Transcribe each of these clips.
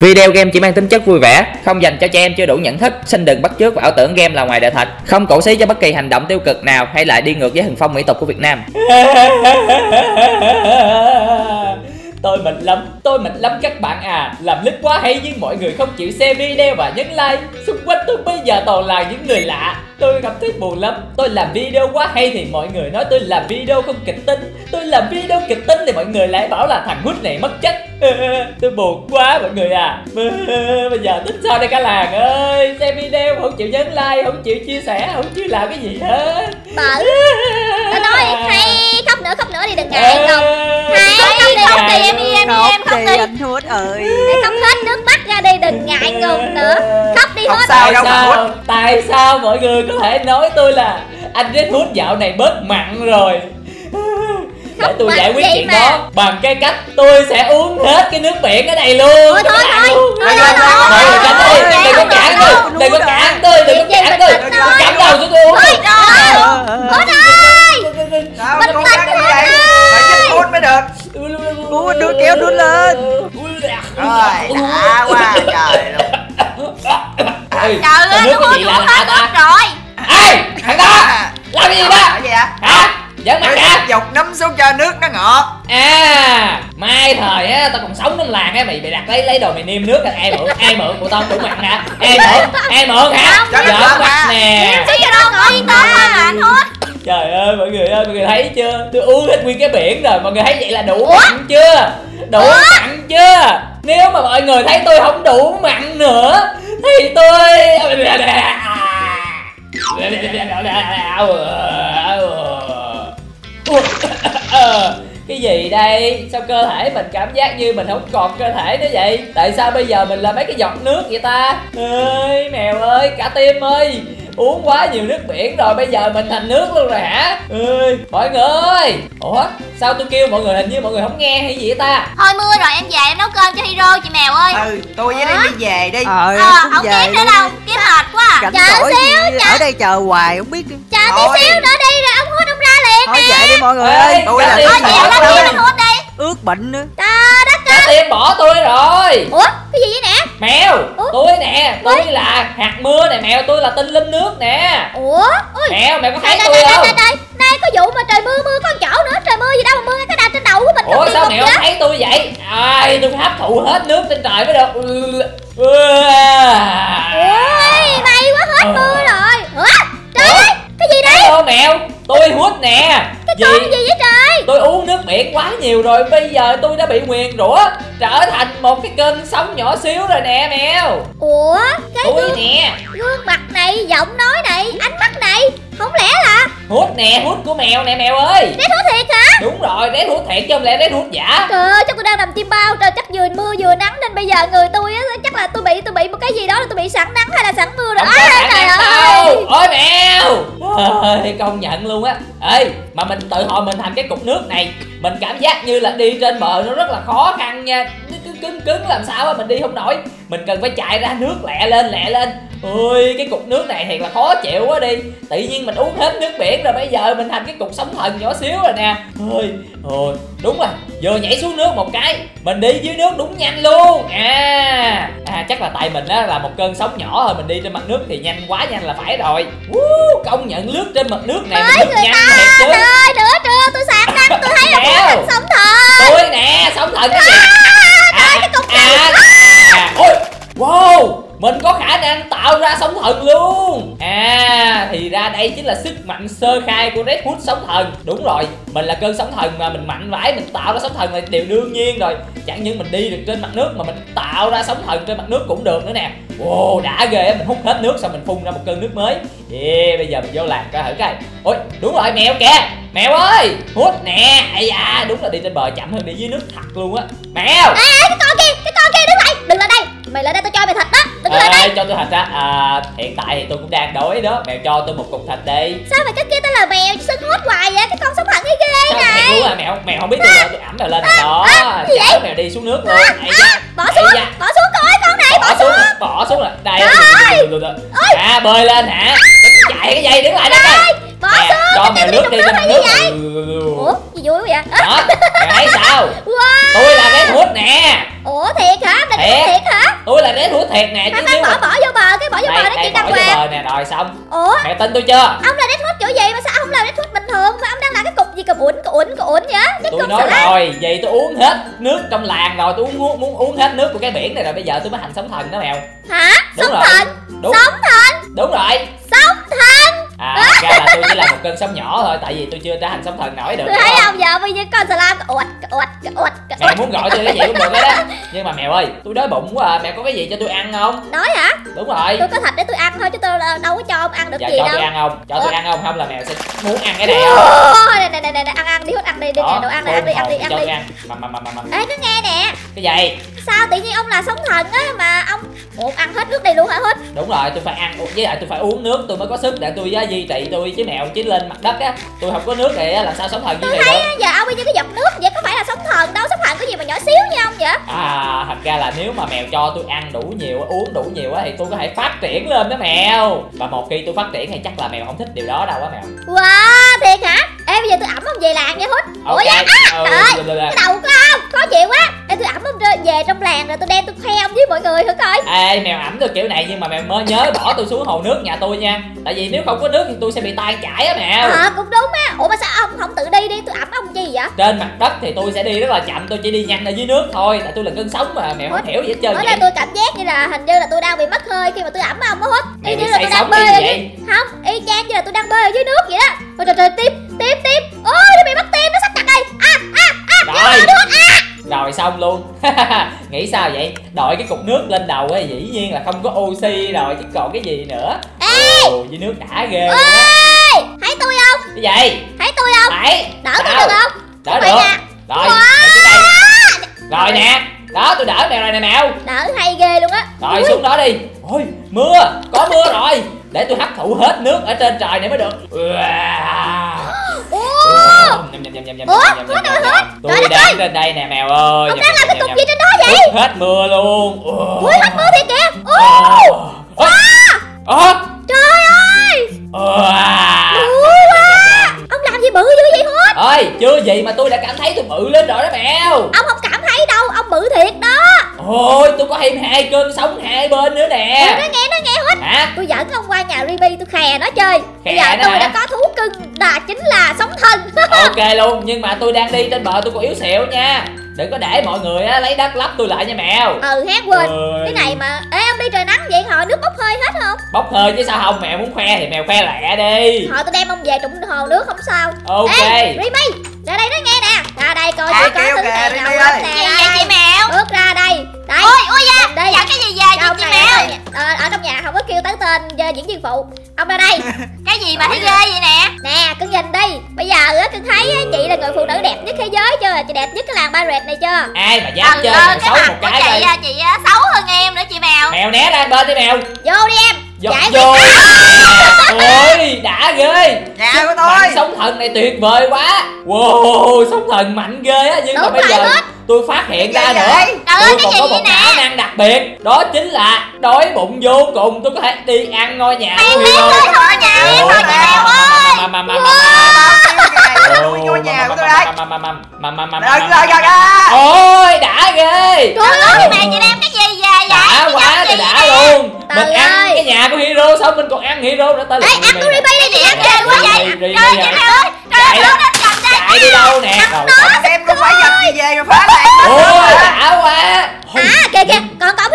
Video game chỉ mang tính chất vui vẻ, không dành cho trẻ em chưa đủ nhận thức, xin đừng bắt chước và ảo tưởng game là ngoài đời thật, không cổ xí cho bất kỳ hành động tiêu cực nào hay lại đi ngược với hình phong mỹ tục của Việt Nam. tôi mệt lắm, tôi mệt lắm các bạn à. Làm clip quá hay nhưng mọi người không chịu xem video và nhấn like. Xung quanh tôi bây giờ toàn là những người lạ. Tôi cảm thấy buồn lắm. Tôi làm video quá hay thì mọi người nói tôi làm video không kịch tính. Tôi làm video kịch tính thì mọi người lại bảo là thằng hút này mất chất. Tôi buồn quá mọi người à. Bây giờ tính sao đây cả làng ơi? Xem video không chịu nhấn like, không chịu chia sẻ, không chịu làm cái gì hết. Bở ơi. Để khóc hết nước mắt ra đi đừng ngại ngùng nữa. Khóc đi Không hết sao tại đâu mà sao? Hút. tại sao mọi người có thể nói tôi là anh Red hút dạo này bớt mặn rồi? Để tôi giải quyết chuyện mà. đó. Bằng cái cách tôi sẽ uống hết cái nước biển ở đây luôn. Thôi thôi thôi. Thôi Thôi, thôi thôi, thôi. Thôi, thôi, đừng có thôi, cản thôi, tôi đừng có thôi, cản tôi đừng có cản mà tôi. cản tôi tôi? cản đầu cho tôi uống. Thôi Sao Bình tĩnh vậy Phải giúp hút mới được. Anh đuổi kéo đuổi lên Rồi đã quá trời luôn. Ê, Trời ơi nước hút lạ lạ hết ta? rồi. Ê thằng đó làm cái gì đó Cái gì vậy? Hả? Giỡn mặt hả dọc nấm xuống cho nước nó ngọt. À mai thời á tao còn sống trong làng á mày mày đặt lấy lấy đồ mày niêm nước à ai mượn ai mượn của tao đủ mặt hả? Ai mượn ai mượn hả? Cho giỡn mặt nè. Chứ gì đâu có yên tâm thôi mà anh hút. Trời ơi mọi người ơi mọi người thấy chưa? Tôi uống hết nguyên cái biển rồi mọi người thấy vậy là đủ mặn chưa đủ mặn chưa? Nếu mà mọi người thấy tôi không đủ mặn nữa thì tôi cái gì đây? Sao cơ thể mình cảm giác như mình không còn cơ thể nữa vậy? Tại sao bây giờ mình là mấy cái giọt nước vậy ta? Ơi mèo ơi cả tim ơi uống quá nhiều nước biển rồi bây giờ mình thành nước luôn rồi hả? Ơi mọi người! Ủa sao tôi kêu mọi người hình như mọi người không nghe hay gì vậy ta? Thôi mưa rồi em về em nấu cơm cho Hiro chị mèo ơi. Ừ tôi với? Đinh đi về đi. Ờ, Ờ cũng không về kiếm nữa đâu? Kiếm mệt quá à. Chờ xíu gì chờ. ở đây chờ hoài không biết. Chờ tí xíu nữa đi rồi ông hút ông ra liền thôi nè. về đi mọi người ơi. tôi là ướt bệnh nữa. Đất cả tim bỏ tôi rồi. Ủa? Cái gì vậy nè? Mèo Ủa? tôi nè tôi là hạt mưa nè mèo tôi là tinh linh nước nè. Ủa? Ui mèo mèo có thấy Đây tôi đây đây không? đây đây Đây có vụ mà trời mưa mưa con chỗ nữa Trời mưa gì đâu mà mưa cái đà trên đầu của mình ủa sao mèo không thấy tôi vậy? Ai tôi phải hấp thụ hết nước trên trời mới được. Ui may quá hết Ờ. mưa rồi. Ủa? Trời Ủa? ơi Cái gì đây? Hello mèo tôi hút nè. Cái gì? con gì vậy trời? Tôi uống nước biển quá nhiều rồi bây giờ tôi đã bị nguyền rủa. Trở thành một cái cơn sóng nhỏ xíu rồi nè mèo. Ủa cái tôi gương, nè. gương mặt này Giọng nói này Ánh mắt này Không lẽ là hút nè hút của mèo nè mèo ơi. Đế thú thiệt hả? Đúng rồi rét hút thiệt chứ không lẽ rét hút giả? Trời ơi chắc tôi đang nằm chim bao Trời chắc vừa mưa vừa nắng Nên bây giờ người tôi á Chắc là tôi bị tôi bị một cái gì đó là Tôi bị sẵn nắng hay là sẵn mưa rồi. Khả trời ơi. Ôi mèo. Ơi công nhận luôn luôn á. Ê, mà mình tự hồi mình thành cái cục nước này, mình cảm giác như là đi trên bờ nó rất là khó khăn nha. Nó cứ cứng cứng, làm sao á mình đi không nổi. Mình cần phải chạy ra nước lẹ lên lẹ lên ôi cái cục nước này thiệt là khó chịu quá đi. Tự nhiên mình uống hết nước biển rồi bây giờ mình thành cái cục sóng thần nhỏ xíu rồi nè. Ôi ôi đúng rồi. Vừa nhảy xuống nước một cái. Mình đi dưới nước đúng nhanh luôn. À à chắc là tại mình á là một cơn sóng nhỏ thôi. Mình đi trên mặt nước thì nhanh quá nhanh là phải rồi. Woo, công nhận lướt trên mặt nước này mình lướt nhanh ta. thiệt chứ. Trời ơi nửa trưa tôi sáng nắng Tôi thấy Mèo. thành sống thật tôi nè sóng thần cái gì? À, cái cục à, à, ôi wow mình có khả năng tạo ra sóng thần luôn. À thì ra đây chính là sức mạnh sơ khai của Red Hood sóng thần. Đúng rồi mình là cơn sóng thần mà mình mạnh vãi mình tạo ra sóng thần là điều đương nhiên rồi. Chẳng những mình đi được trên mặt nước mà mình tạo ra sóng thần trên mặt nước cũng được nữa nè. Wow đã ghê mình hút hết nước xong mình phun ra một cơn nước mới. Yeah bây giờ mình vô làng coi thử coi. Ôi đúng rồi mèo kìa. Mèo ơi hút nè. Ây da đúng là đi trên bờ chậm hơn đi dưới nước thật luôn á. Mèo. À, cái con kia Cái con kia đứng lại. Đừng lại đây. Mày lại đây tao cho mày thịt đó. Đừng có lại đây. Cho tôi thịt ra à, hiện tại thì tôi cũng đang đói đó. Mèo cho tôi một cục thịt đi. Sao mày cái kia tao là mèo Sức hút hoài vậy? Cái con sống hẳn ghê ghê Sao này. luôn à. Mèo mèo không biết tôi là tôi ẩm mèo lên này đó. à, gì vậy? mèo đi xuống nước luôn. À, à, Bỏ xuống da. Bỏ xuống coi con này Bỏ xuống rồi, bỏ xuống rồi đây. À bơi lên hả? Chạy cái dây đứng lại đó Ơi, coi Bỏ xuống cho cái mèo lướt đi mặt nước. nước Ủa gì vui quá vậy? Đó thấy sao? Wow. Tôi là cái thuốc nè. Ủa thiệt hả? Anh Thiệt. thiệt hả? Tôi là đế thuốc thiệt nè chứ nếu bỏ mà bỏ vô bờ cái bỏ vô bờ đây nó đây chuyện bỏ đàng hoàng bờ nè rồi xong. Ủa? Mẹ tin tôi chưa? Ông là đét thuốc kiểu gì mà sao ông làm đét thuốc bình thường? Mà ông đang làm cái cục gì cục uẩn cục uẩn cục uẩn vậy? Cái tôi nói rồi vậy tôi uống hết nước trong làng rồi tôi uống muốn, muốn uống hết nước của cái biển này rồi bây giờ tôi mới thành sống thần đó mèo hả? Đúng sống rồi. thần? Đúng. Sống thần? Đúng rồi sống thần à ra là tôi chỉ là một cơn sóng nhỏ thôi tại vì tôi chưa trở thành sống thần nổi được tôi thấy không? ông giờ bây giờ con lam uất uất uất mẹ muốn gọi tôi cái gì cũng được á. Nhưng mà mèo ơi tôi đói bụng quá à mẹ có cái gì cho tôi ăn không? Nói hả? Đúng rồi. Tôi có thịt để tôi ăn thôi chứ tôi đâu có cho ông ăn được giờ gì cho đâu. tôi ăn không? Cho tôi ăn không? Không là mèo sẽ muốn ăn cái này không? này này này ăn ăn đi hút ăn đi đi nè Đó, đồ ăn này ăn đi ăn đi cho ăn đi. ăn. Mầm mầm mầm mầm mầm ê cứ nghe nè. Cái gì sao? Tự nhiên ông là sống thần á mà ông ủa ăn hết nước đi luôn hả hết đúng rồi tôi phải ăn với lại tôi phải uống nước tôi mới có sức để tôi á, duy trì tôi chứ mèo chứ lên mặt đất á. Tôi không có nước á, làm sao sống thần duy tôi trì thấy được. giờ ông bây giờ cái giọt nước vậy có phải là sống thần đâu? Sống thần có gì mà nhỏ xíu như ông vậy? À thật ra là nếu mà mèo cho tôi ăn đủ nhiều uống đủ nhiều á thì tôi có thể phát triển lên đó mèo. Và một khi tôi phát triển thì chắc là mèo không thích điều đó đâu á mèo. Wow thiệt hả? Ê bây giờ tôi ẩm ông về làng vậy hút ủa ok. dạ ừ, trời ơi, cái đầu của khó chịu quá. Ê tôi ẩm ông về trong làng rồi tôi đem tôi khoe ông với mọi người thử coi. Ê mèo ẩm được kiểu này nhưng mà mèo mới nhớ bỏ tôi xuống hồ nước nhà tôi nha. Tại vì nếu không có nước thì tôi sẽ bị tan chảy á mèo. Ờ cũng đúng á. Ủa mà sao ông không tự đi đi? Tôi ẩm ông chi vậy? Trên mặt đất thì tôi sẽ đi rất là chậm. Tôi chỉ đi nhanh ở dưới nước thôi. Tại tôi là cơn sống mà mèo không hiểu gì hết trơn vậy. tôi cảm giác như là hình như là tôi đang bị mất hơi khi mà tôi ẩm ông á hút y như là tôi đang bơi gì vậy? không y chang như là tôi đang bơi ở dưới nước vậy đó. Ôi trời trời tim tim tim ôi nó bị mất tim nó sắp chặt đây. À à à Rồi. nước à Rồi xong luôn. Nghĩ sao vậy? Đội cái cục nước lên đầu ấy Dĩ nhiên là không có oxy rồi Chứ còn cái gì nữa? Ê! Ồ, dưới nước đã ghê luôn á. Thấy tôi không? Cái gì? Thấy tôi không? Đấy. Đỡ tôi được không? Đỡ được. Rồi Wow. Rồi nè. Đó tôi đỡ mèo rồi nè mèo. Đỡ hay ghê luôn á. Rồi xuống đó đi. Ôi mưa. Có mưa rồi. Để tôi hấp thụ hết nước ở trên trời này mới được. Wow. Ủa, nhầm, nhầm, hết hết. Tôi đang trên đây nè mèo ơi. Ông đang làm cái cục gì trên đó vậy? Hết mưa luôn. Ui. Hết mưa thiệt kìa. Ủa Ủa trời ơi. Quá. Ông làm gì bự dữ vậy hút Ơi chưa gì mà tôi đã cảm thấy tôi bự lên rồi đó mèo. Ông không cảm thấy đâu ông bự thiệt đó. Ôi tôi có thêm hai cơn sống hai bên nữa nè. Nói nghe nói nghe hút Hả? Tôi dẫn ông qua nhà Ruby tôi khè nó chơi. Bây giờ Khè nó tôi đã có thú là chính là sống thần. Ok luôn nhưng mà tôi đang đi trên bờ tôi còn yếu xịu nha. Đừng có để mọi người á, lấy đất lấp tôi lại nha mèo. Ừ hát quên. Ôi. cái này mà ê ông đi trời nắng vậy hồi nước bốc hơi hết không? Bốc hơi chứ sao không? Mèo muốn khoe thì mèo khoe lẹ đi. Hồi tôi đem ông về trụng hồ nước không sao. Ok. Ê Ruby ra đây nói nghe nè. Ra đây coi À, tôi có kêu thứ kìa, này nè. Gì đây. vậy chị mèo? bước ra đây đây. Ôi, ôi da, đây dạ cái gì về Cái ông chị, mèo? nhà- ờ, ở trong nhà không có kêu tới tên ờ, diễn viên phụ. Ông ra đây. Cái gì mà thấy ghê vậy nè? nè cưng nhìn đi. Bây giờ á cưng thấy á, chị là người phụ nữ đẹp nhất thế giới chưa? Chị đẹp nhất cái làng ba rệt này chưa? Ai mà dám Ừ, chơi cái xấu một cái chị, à, chị à, xấu hơn em nữa chị mèo. Mèo né ra bên đi mèo. Vô đi em. Vô Giải vô. quyết- ôi đã ghê. Nhà Sức của mạnh tôi. sống thần này tuyệt vời quá. Wow sống thần mạnh ghê á nhưng mà Đúng bây rồi, giờ hết. Tôi phát hiện ra nữa vậy? Trời ơi, tôi cái còn có một khả năng đặc biệt đó chính là đói bụng vô cùng tôi có thể đi ăn ngôi nhà của Hero mà mà mà mà mà Vô nhà của tôi đây mà mà mà mà mà mà Đừng rồi rồi ra ôi đã ghê trời Ơi ơi mẹ chị đem cái gì về vậy? đã quá thì đã luôn mình ăn cái nhà của Hero xong mình còn ăn Hero nữa tới ê ăn của Ruby đi chị ăn Ghê quá vậy Trời ơi Trời ơi chạy đi đâu nè rồi. Em phải vật gì về mà phá làng ôi đã quá. À kìa kìa còn cậu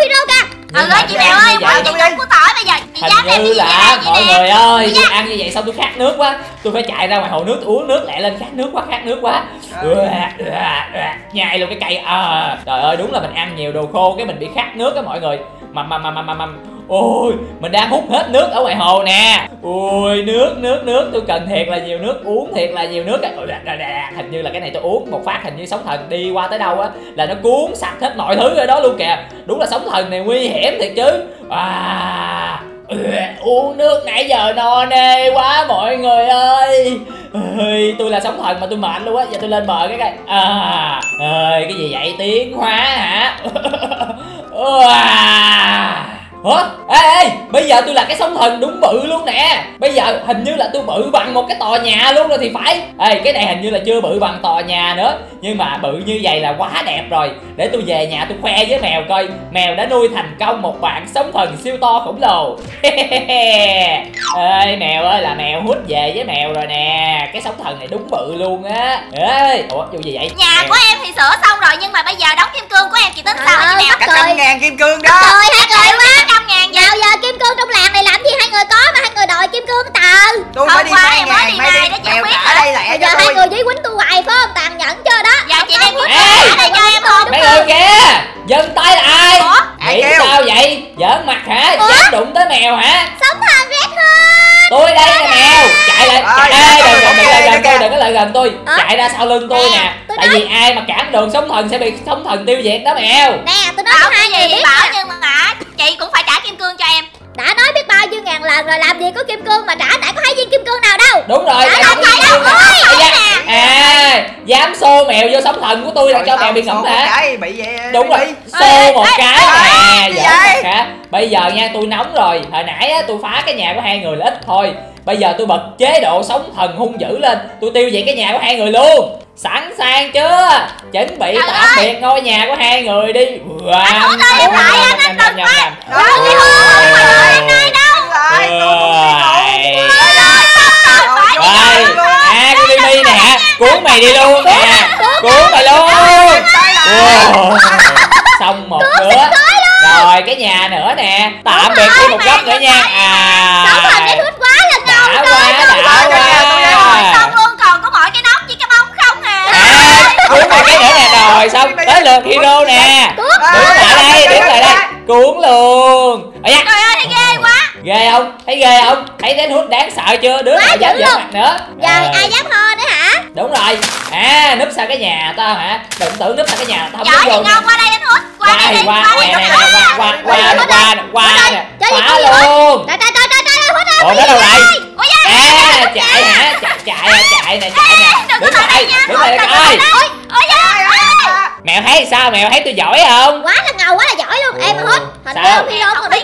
Ừ nhưng mà ơi chị mèo ơi vậy- chị không có tỏi bây giờ. Chị dám cái như là mọi vậy người ơi tôi ăn như vậy xong tôi khát nước quá. Tôi phải chạy ra ngoài hồ nước tôi uống nước lẹ lên khát nước quá khát nước quá. Nhai luôn cái cây à, trời ơi đúng là mình ăn nhiều đồ khô cái mình bị khát nước á mọi người. Mà mà mà mà mà mà ôi mình đang hút hết nước ở ngoài hồ nè. Ui nước nước nước. Tôi cần thiệt là nhiều nước uống thiệt là nhiều nước. Ôi, đà, đà, đà. hình như là cái này tôi uống một phát hình như sóng thần đi qua tới đâu á là nó cuốn sạch hết mọi thứ ở đó luôn kìa. Đúng là sóng thần này nguy hiểm thiệt chứ. À Ừ, uống nước nãy giờ no nê quá mọi người ơi. Ơi tôi là sống thần mà tôi mệt luôn á giờ tôi lên bờ cái cái à ơi cái gì vậy? Tiến hóa hả? À hả? Ê ê bây giờ tôi là cái sóng thần đúng bự luôn nè. Bây giờ hình như là tôi bự bằng một cái tòa nhà luôn rồi thì phải. Ê cái này hình như là chưa bự bằng tòa nhà nữa. Nhưng mà bự như vậy là quá đẹp rồi. Để tôi về nhà tôi khoe với mèo coi. Mèo đã nuôi thành công một bạn sóng thần siêu to khổng lồ. Ê mèo ơi là mèo hút về với mèo rồi nè. Cái sóng thần này đúng bự luôn á. Ê ủa vụ gì vậy? Nhà Mèo. của em thì sửa xong rồi nhưng mà bây giờ đóng kim cương của em chị tính Trời sao hả ơi, chị mèo? cả trăm ngàn kim cương đó. Trời hai người quá trăm ngàn vậy? Nào giờ kim cương trong làng này làm gì? Hai người có mà hai người đòi kim cương tờ. Tôi Hôm phải đi qua mai em mới ngàn đi. mèo quyết. trả rồi. đây lẹ cho giờ hai tôi. người dí quýnh tôi hoài phải không? Tàn nhẫn chưa đó? Dạ, chị đang quýnh tôi, đây cho em tôi, không? đúng Mấy người kìa Dừng tay lại Ủa? Ai Nghĩ kêu? sao vậy? Giỡn mặt hả? Ủa? Dám đụng tới mèo hả? Sống thần Red Hood Tôi đây nè mèo. Chạy lại. Rồi, chạy đừng, đừng, ok, đừng, ok. đừng, đừng có lại gần tôi. Hả? Chạy ra sau lưng tôi Nè, tôi Tại vì ai mà cản đường sống thần Sẽ bị sống thần tiêu diệt đó mèo. Nè tôi nói hai cái người gì biết bảo nhưng mà chị cũng phải rồi làm gì có kim cương mà trả đã có hai viên kim cương nào đâu? Đúng rồi không gì biết đâu, nè. ôi À, À Dám xô mèo vô sống thần của tôi Làm cho mèo bị ngẫm hả? cái bị vậy Đúng rồi. Xô một cái. nè gì Giỡn vậy? mặt hả? Bây giờ nha tôi nóng rồi. Hồi nãy á, tôi phá cái nhà của hai người là ít thôi. Bây giờ tôi bật chế độ sống thần hung dữ lên. Tôi tiêu diệt cái nhà của hai người luôn. Sẵn sàng chưa? Chuẩn bị Trời tạm ơi. biệt ngôi nhà của hai người đi. Anh Hút ơi, em lại anh, anh đừng Ôi, đi ôi, thôi. ôi. Lại, tôi cũng đi à Mimi nè Cuốn mày đi luôn nè Cuốn mày. luôn. Xong một nữa Rồi cái nhà nữa nè Tạm biệt đi một góc nữa nha. À. Đã quá đã quá. Xong luôn còn có mỗi cái nón với cái bóng không à cuốn một cái nữa nè. Rồi xong tới lượt hero nè. đứng lại đây đứng lại đây. cuốn luôn. Ây da, Trời ơi ghê quá ghê không? Thấy ghê không? Thấy đến hút đáng sợ chưa? Đứa Quá nào dám luôn. mặt nữa. Giờ Rồi. ai dám ho nữa hả? Đúng rồi. À núp sau cái nhà tao hả? Đừng tưởng núp sau cái nhà tao không thì vô ngon qua đây đánh hút Qua qua đây thì đi. qua qua đây qua qua qua qua qua Qua đây. phá hết? luôn. Trời trời trời trời trời ơi ủa đó đâu da à chạy hả? Chạy chạy chạy nè chạy nè. đứng lại đây đứng lại coi đây mèo thấy sao? Mèo thấy tôi giỏi không? Quá là ngầu quá là giỏi luôn. Em Sao? ra ông hero Không còn đứng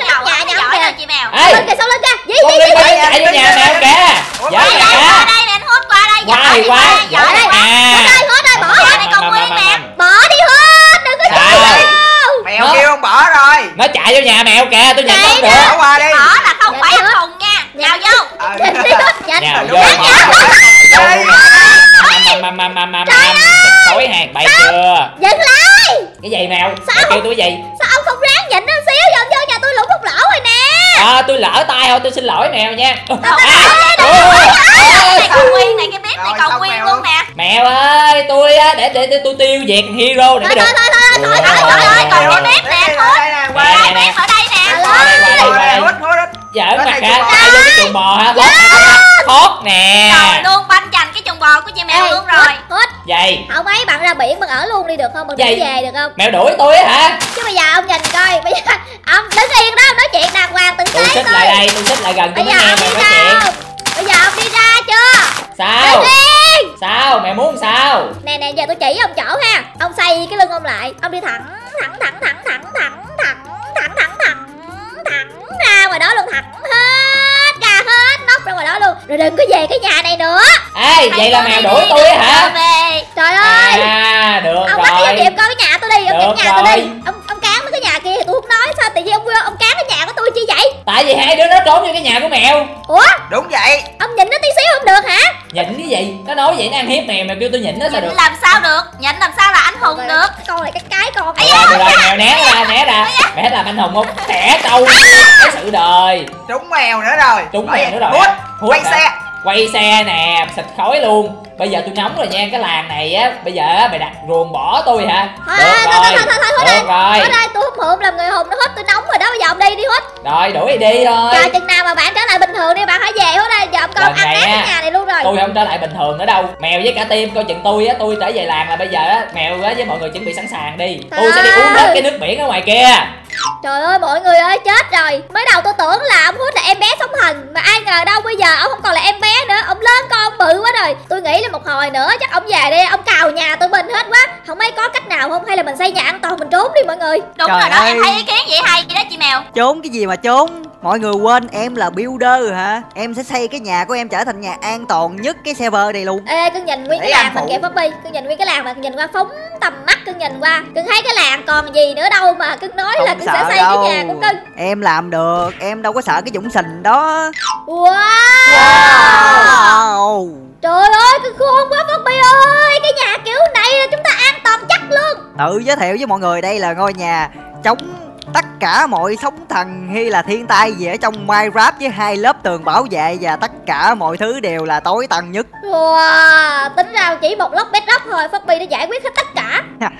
ê! Lên kìa sao lên kìa? Dí dí đi dí đi dí chạy vô nhà mèo kìa! Đây đây hả qua đây nè hút qua đây qua thì qua Giỏi à Hood ơi Hood ơi bỏ đi đây còn nguyên nè Bỏ đi Hood Đừng có chạy mèo Nó- kêu không bỏ rồi. Nó chạy vô nhà mèo kìa tôi nhận không được bỏ qua đi. Bỏ là không Dạ, phải đi anh hút. hùng nha. Dạ. Nào vô. Ờ. Nhanh đi Hood Nhanh nhà Đúng vô Đây. mà mà mà mà mà tối hàng bậy chưa? Dừng lại! Cái gì mèo? Sao? mèo kêu tôi gì? Sao ông không ráng nhịn hơn xíu? Ông vô nhà à tôi lỡ tay thôi tôi xin lỗi mèo nha Đâu, à, Này còn nguyên này cái bếp này còn nguyên mèo luôn nè mèo ơi tôi á để để, tôi tiêu diệt hero này mới được thôi thôi thôi Trời ơi còn Ôi. cái bếp nè Đây, đây qua Cái bếp ở đây nè giỡn mặt hả? chạy vô cái chuồng bò hả? thốt thốt nè. rồi luôn banh chành cái chuồng bò của chị mèo luôn rồi. hết vậy. Không ấy bạn ra biển bạn ở luôn đi được không? Bạn đuổi về được không? Mèo đuổi tôi hả? Chứ bây giờ ông nhìn coi bây giờ ông đứng yên đó nói chuyện đàng hoàng tử tế tôi xích lại đây tôi xích lại gần tôi mới nghe mày nói chuyện. bây giờ ông đi ra chưa? Sao? Sao? Mẹ muốn sao? Nè nè giờ tôi chỉ ông chỗ ha. Ông xoay cái lưng ông lại ông đi thẳng thẳng thẳng thẳng thẳng thẳng. Thẳng hết ra hết nóc ra ngoài đó luôn. Rồi đừng có về cái nhà này nữa. Ê vậy là mèo đuổi tôi hả? về. Trời ơi. À được ông bắt rồi. cái nghiệm coi cái nhà tôi đi ông nhìn nhà tôi đi. rồi. ông với cái nhà kia thì tôi không nói sao tự nhiên ông ông cán cái nhà của tôi chi vậy? Tại vì hai đứa nó trốn vô cái nhà của mèo. Ủa? Đúng vậy. Ông nhìn nó tí xíu không được hả? Nhịn cái gì? Nó nói vậy nó ăn hiếp mèo mèo kêu tôi nhịn nó sao được? làm sao được? Nhịn làm sao là anh hùng được? con này cái cái con được rồi rồi mèo né ra né ra. Mẹ làm anh hùng không? Trẻ trâu cái sự đời. Trúng mèo nữa rồi. Trúng mèo nữa rồi. quay xe. Quay xe nè xịt khói luôn bây giờ tôi nóng rồi nha cái làng này á bây giờ á mày đặt ruồng bỏ tôi hả? Thôi được thôi thôi rồi thôi thôi thôi được rồi. thôi đây tôi không hụm làm người hùng nó hút tôi nóng rồi đó bây giờ ông đi đi hút rồi đuổi đi thôi. Chờ chừng nào mà bạn trở lại bình thường đi bạn hãy về hút đây giờ ông con ăn nát cái nhà này luôn rồi. Tôi không trở lại bình thường nữa đâu. Mèo với cả tim coi chừng tôi á tôi trở về làng là bây giờ á mèo á với mọi người chuẩn bị sẵn sàng đi. Tôi sẽ đi uống hết cái nước biển ở ngoài kia. Trời ơi mọi người ơi chết rồi. Mới đầu tôi tưởng là ông Hút là em bé sống thần Mà ai ngờ đâu bây giờ ông không còn là em bé nữa Ông lớn con bự quá rồi Tôi nghĩ là một hồi nữa chắc ông về đi Ông cào nhà tụi mình hết quá. Không mấy có cách nào không? Hay là mình xây nhà an toàn mình trốn đi mọi người? Đúng Trời rồi đó em ơi. thấy ý kiến vậy hay vậy đó chị mèo. Trốn cái gì mà trốn Mọi người quên em là builder hả? Em sẽ xây cái nhà của em trở thành nhà an toàn nhất cái server này luôn. Ê cưng nhìn nguyên cái Để làng phụ. kìa Poppy cưng nhìn nguyên cái làng mà nhìn qua phóng tầm mắt cưng nhìn qua. Cưng thấy cái làng còn gì nữa đâu mà cưng nói là Không cưng sẽ sợ xây đâu. cái nhà của cưng. Em làm được Em đâu có sợ cái dũng sình đó. Wow, wow. trời ơi cưng khôn quá Poppy ơi cái nhà kiểu này là chúng ta an toàn chắc luôn. Tự giới thiệu với mọi người đây là ngôi nhà chống tất cả mọi sóng thần hay là thiên tai gì ở trong Minecraft với hai lớp tường bảo vệ và tất cả mọi thứ đều là tối tăm nhất. wow, tính ra chỉ một lốc bedrock thôi Poppy đã giải quyết hết tất cả.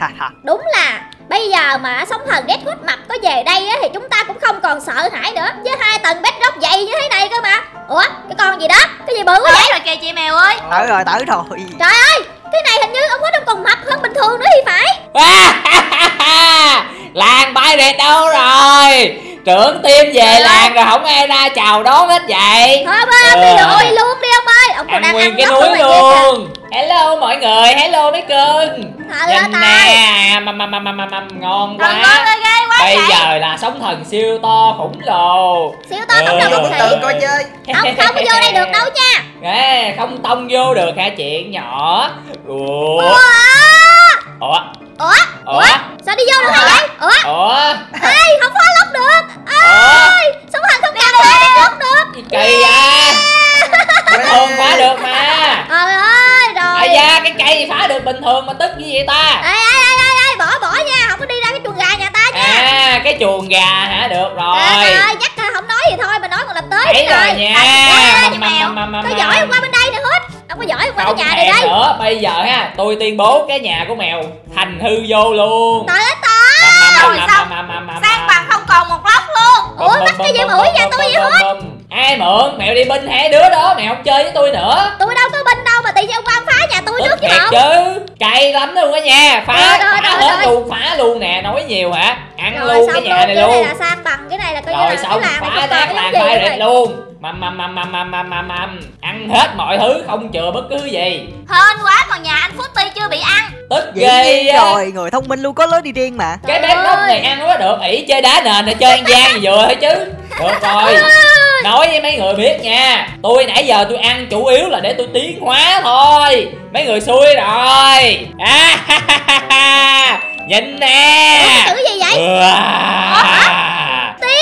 Đúng là bây giờ mà sóng thần ghét hút mập có về đây á, thì chúng ta cũng không còn sợ hãi nữa. Với hai tầng bedrock dày như thế này cơ mà. Ủa cái con gì đó? Cái gì bự quá vậy? Tới rồi kìa chị mèo ơi. Tới rồi tới rồi. trời ơi cái này hình như ông có còn mập hơn bình thường nữa thì phải. Làng bay đẹp đâu rồi? Trưởng team về làng rồi không ai ra chào đón hết vậy. Thôi ba Ờ. đi rồi luôn đi ông ơi. Ông còn ăn đang nguyên ăn cái núi luôn hello mọi người. Hello mấy cưng. Nhìn nè. Mầm mầm mầm mầm mầm ngon quá. ơi ghê quá bây vậy? giờ là sóng thần siêu to khủng lồ. Siêu to không một bức thị tường coi chơi. Ông không có vô đây được đâu nha. Ê, không tông vô được hả chuyện nhỏ. Ủa? Ủa? Ủa? Ủa? Sao đi vô được hay vậy? Ủa? Ủa? Ê không phá lốc được. Ủa? Ơi sống thần không cần phá lốc được. Kỳ vậy. Không phá được mà. Trời ơi da cái cây phá được bình thường mà tức gì vậy ta. Ê ê ê ê ê bỏ bỏ nha không có đi ra cái chuồng gà nhà ta nha. À cái chuồng gà hả? Được trời rồi. ơi nhắc không nói gì thôi mà nói còn làm tới thấy nữa rồi nha. Mầm, mầm, mầm, mầm, có giỏi không qua bên đây nữa hết. Ông có giỏi không qua không cái nhà này đây. nữa bây giờ ha tôi tuyên bố cái nhà của mèo thành hư vô luôn. Trời Rồi mầm, mầm, sang bằng không còn một lóc luôn. Bum, Ủa, bắt cái gì mà bum, nhà tôi vậy bum. ai mượn? Mèo đi binh hai đứa đó mèo không chơi với tôi nữa. Tôi đâu có bên đâu mà tự nhiên ông phá nhà tôi trước chứ chứ cay lắm luôn á nha. Phá Rồi, rồi, phá rồi, hết rồi. luôn phá luôn nè nói nhiều hả? Ăn rồi luôn cái nhà này cái luôn. này là sang bằng cái này là coi như rồi là xong cái làng này phá cái làng bay rồi luôn. Mầm mầm mầm mầm mầm mầm mầm mầm ăn hết mọi thứ không chừa bất cứ gì. Hên quá còn nhà anh phút ti chưa bị ăn. Tức ghê rồi, người thông minh luôn có lối đi riêng mà. cái bếp nóc này ăn quá được ỷ chơi đá nền thì chơi ăn gian gì vừa thôi chứ. Được rồi nói với mấy người biết nha tôi nãy giờ tôi ăn chủ yếu là để tôi tiến hóa thôi. Mấy người xui rồi. À, nhìn nè. Ủa, cái chữ gì vậy? Uà.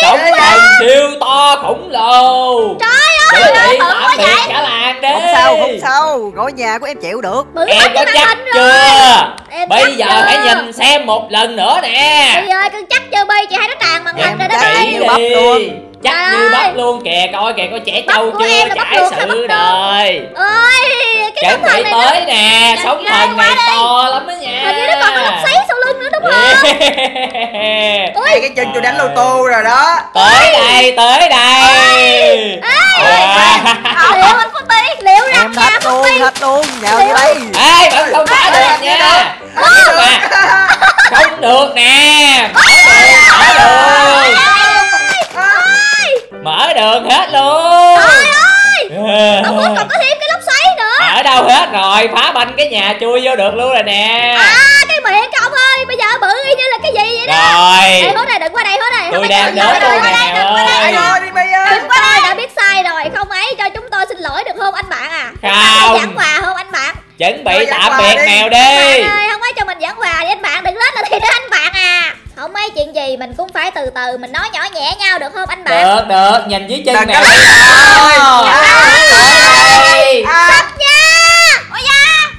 Sống thần siêu to khủng lồ. Trời ơi bự tạm quá biệt vậy? cả làng đi. Không sao, không sao. Ngôi nhà của em chịu được. bự Em có chắc chưa? Em Bây chắc giờ chưa? hãy nhìn xem một lần nữa nè. Bây giờ cưng chắc chưa bi chị thấy nó tràn màn hình Nhìn rồi đó như bắp luôn. Chắc Trời như bắp luôn kìa Coi kìa coi trẻ trâu chưa Trải sự đời. ơi cái Chuẩn bị tới nè Sống thần này đi. to lắm đó nha. Hình như nó còn có lốc xoáy sau lưng nữa đúng không ui cái chân tôi đánh lô tô rồi đó. Tới đây tới đây. Wow. ờ liệu anh liệu rằng Em hết luôn, hết luôn. Nhào vô đây. Ê vẫn không phá được nha. Không được nè. Mở đường Mở đường hết luôn. Trời ơi! Ông muốn còn có thêm cái lốc xoáy nữa. Ở đâu hết rồi Phá banh cái nhà chui vô được luôn rồi nè. À cái miệng của ông ơi bây giờ bự y như là cái gì vậy đó. Ê Rồi hốt này đừng qua đây hốt này Tôi đang luôn qua đây, nè đừng qua đây, đừng qua đây. Chúng tôi đã biết sai rồi không ấy cho chúng tôi xin lỗi được không anh bạn à? Không. Dẫn quà không anh bạn? Chuẩn bị tạm biệt đi. mèo đi. Ơi không ấy cho mình dẫn quà đi anh bạn đừng lên là thì đó anh bạn à không mấy chuyện gì mình cũng phải từ từ mình nói nhỏ nhẹ nhau được không anh bạn? Được được Nhìn dưới chân Đừng đây À, nha ôi da!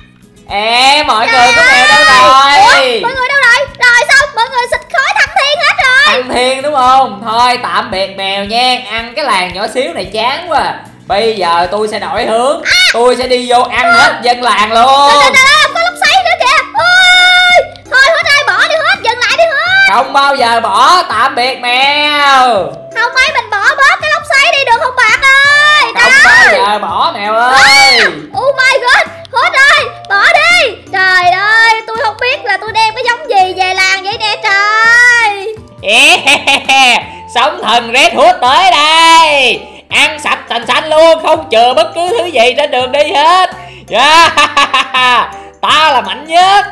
Ê mọi người có mèo đâu rồi Ủa, mọi người đâu rồi? Rồi xong mọi người xịt khói thẳng thiên hết rồi. Thăng thiên đúng không? Thôi tạm biệt mèo nha. Ăn cái làng nhỏ xíu này chán quá. À. Bây giờ tôi sẽ đổi hướng. Tôi sẽ đi vô ăn hết dân làng trời luôn Không bao giờ bỏ Tạm biệt mèo. Không mấy mình bỏ bớt cái lốc xoáy đi được không bạn ơi? Không Trời bao giờ bỏ mèo ơi. Oh my god Hết ơi Bỏ đi. Trời ơi Tôi không biết là tôi đem cái giống gì về làng vậy nè trời. Yeah. Sống thần Red Hood tới đây. Ăn sạch sành xanh luôn Không chừa bất cứ thứ gì trên đường đi hết. Yeah. Ta là mạnh nhất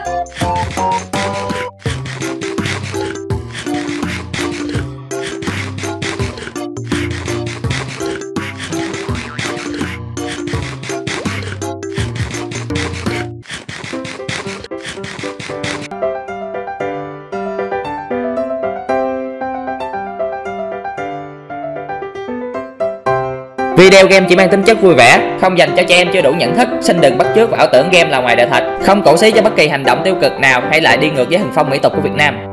Video game chỉ mang tính chất vui vẻ, không dành cho trẻ em chưa đủ nhận thức, xin đừng bắt chước và ảo tưởng game là ngoài đời thật, không cổ xí cho bất kỳ hành động tiêu cực nào hay lại đi ngược với hình phong mỹ tục của Việt Nam.